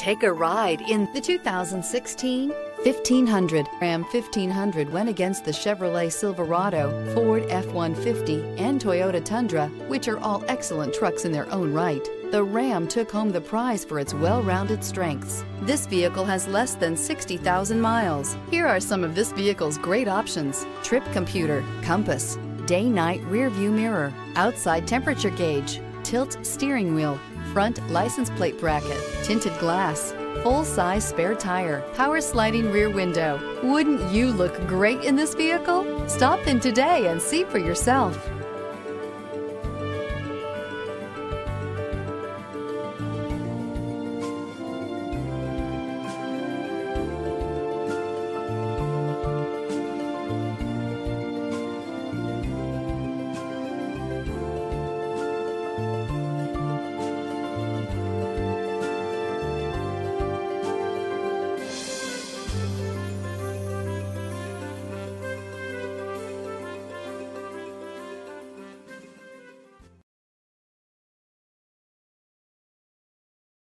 Take a ride in the 2016 1500. Ram 1500 went against the Chevrolet Silverado, Ford F-150, and Toyota Tundra, which are all excellent trucks in their own right. The Ram took home the prize for its well-rounded strengths. This vehicle has less than 60,000 miles. Here are some of this vehicle's great options. Trip computer, compass, day-night rear view mirror, outside temperature gauge, tilt steering wheel, front license plate bracket, tinted glass, full-size spare tire, power sliding rear window. Wouldn't you look great in this vehicle? Stop in today and see for yourself.